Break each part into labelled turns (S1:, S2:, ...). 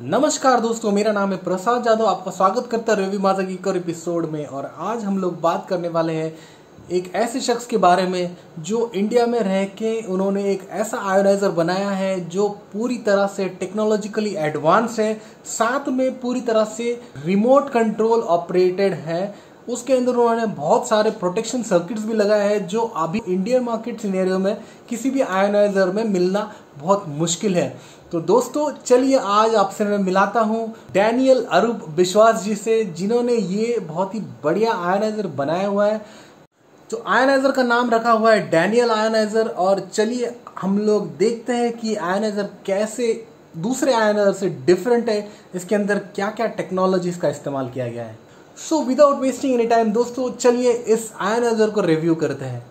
S1: नमस्कार दोस्तों, मेरा नाम है प्रसाद यादव आपका स्वागत करता है रवि माजा की कर एपिसोड में। और आज हम लोग बात करने वाले हैं एक ऐसे शख्स के बारे में जो इंडिया में रह के उन्होंने एक ऐसा आयोनाइजर बनाया है जो पूरी तरह से टेक्नोलॉजिकली एडवांस है, साथ में पूरी तरह से रिमोट कंट्रोल ऑपरेटेड है। उसके अंदर उन्होंने बहुत सारे प्रोटेक्शन सर्किट्स भी लगाए हैं, जो अभी इंडियन मार्केट सिनेरियो में किसी भी आयोनाइजर में मिलना बहुत मुश्किल है। तो दोस्तों, चलिए आज आपसे मैं मिलाता हूँ डैनियल अरूप विश्वास जी से, जिन्होंने ये बहुत ही बढ़िया आयोनाइजर बनाया हुआ है। तो आयोनाइजर का नाम रखा हुआ है डैनियल आयोनाइजर और चलिए हम लोग देखते हैं कि आयनाइजर कैसे, दूसरे आयनाइजर से डिफरेंट है। इसके अंदर क्या क्या टेक्नोलॉजीज़ का इस्तेमाल किया गया है। So without wasting any time दोस्तों, चलिए इस आयनाइजर को रिव्यू करते हैं।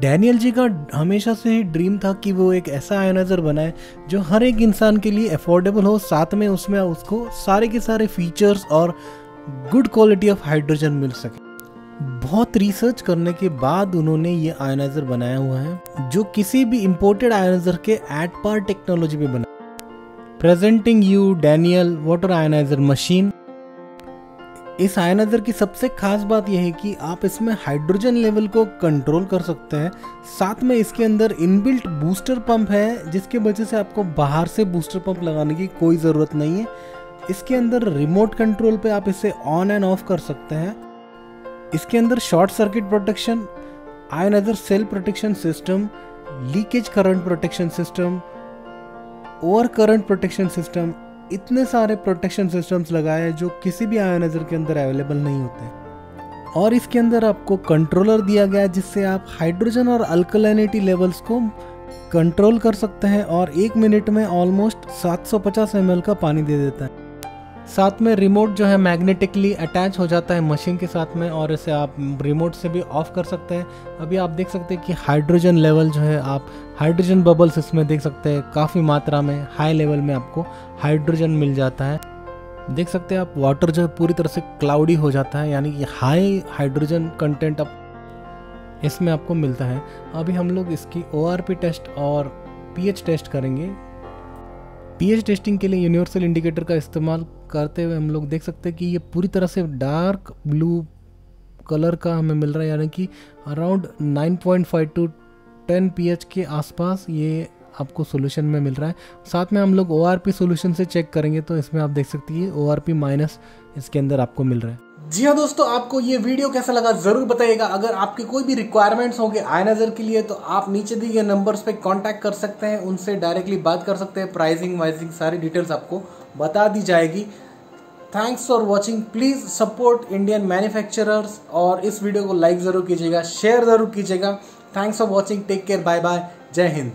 S1: डैनियल जी का हमेशा से ही ड्रीम था कि वो एक ऐसा आयोनाइजर बनाए, जो हर एक इंसान के लिए अफोर्डेबल हो, साथ में उसमें उसको सारे के सारे फीचर्स और गुड क्वालिटी ऑफ़ हाइड्रोजन मिल सके। बहुत रिसर्च करने के बाद उन्होंने ये आयोनाइजर बनाया हुआ है, जो किसी भी इम्पोर्टेड आयोनाइजर के एट पार टेक्नोलॉजी पे बना presenting you Daniel water ioniser machine इस आयनाइजर की सबसे खास बात यह है कि आप इसमें हाइड्रोजन लेवल को कंट्रोल कर सकते हैं। साथ में इसके अंदर इनबिल्ट बूस्टर पंप है, जिसके वजह से आपको बाहर से बूस्टर पंप लगाने की कोई ज़रूरत नहीं है। इसके अंदर रिमोट कंट्रोल पे आप इसे ऑन एंड ऑफ़ कर सकते हैं। इसके अंदर short circuit protection ioniser cell protection system leakage current protection system over current protection system इतने सारे प्रोटेक्शन सिस्टम्स लगाए हैं जो किसी भी आयोनाइजर के अंदर अवेलेबल नहीं होते। और इसके अंदर आपको कंट्रोलर दिया गया है जिससे आप हाइड्रोजन और अल्कलिनिटी लेवल्स को कंट्रोल कर सकते हैं और एक मिनट में ऑलमोस्ट 750 ml का पानी दे देता है। साथ में रिमोट जो है मैग्नेटिकली अटैच हो जाता है मशीन के साथ में और इसे आप रिमोट से भी ऑफ़ कर सकते हैं। अभी आप देख सकते हैं कि हाइड्रोजन लेवल जो है आप हाइड्रोजन बबल्स इसमें देख सकते हैं, काफ़ी मात्रा में हाई लेवल में आपको हाइड्रोजन मिल जाता है। देख सकते हैं आप वाटर जो है पूरी तरह से क्लाउडी हो जाता है, यानी कि हाई हाइड्रोजन कंटेंट आप इसमें आपको मिलता है। अभी हम लोग इसकी ओआरपी टेस्ट और पीएच टेस्ट करेंगे। पीएच टेस्टिंग के लिए यूनिवर्सल इंडिकेटर का इस्तेमाल करते हुए हम लोग देख सकते हैं कि ये पूरी तरह से डार्क ब्लू कलर का हमें मिल रहा है, यानी कि अराउंड 9.5 टू 10 पीएच के आसपास ये आपको सोल्यूशन में मिल रहा है। साथ में हम लोग ओ सोल्यूशन से चेक करेंगे तो इसमें आप देख सकते हैं ओ माइनस इसके अंदर आपको मिल रहा है। जी हाँ दोस्तों, आपको ये वीडियो कैसा लगा ज़रूर बताइएगा। अगर आपके कोई भी रिक्वायरमेंट्स होंगे आयनाइजर के लिए तो आप नीचे दिए गए नंबर्स पे कांटेक्ट कर सकते हैं। उनसे डायरेक्टली बात कर सकते हैं प्राइसिंग वाइजिंग सारी डिटेल्स आपको बता दी जाएगी। Thanks for watching please support Indian manufacturers और इस वीडियो को लाइक ज़रूर कीजिएगा शेयर ज़रूर कीजिएगा। Thanks for watching take care bye bye जय हिंद